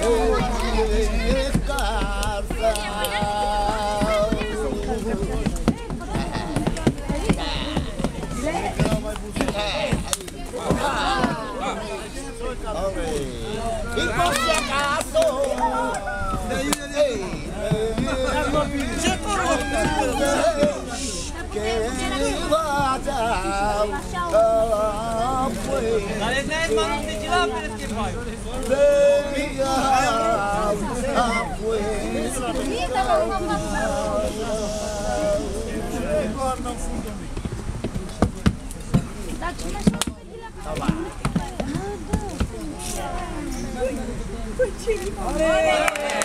E você Olá.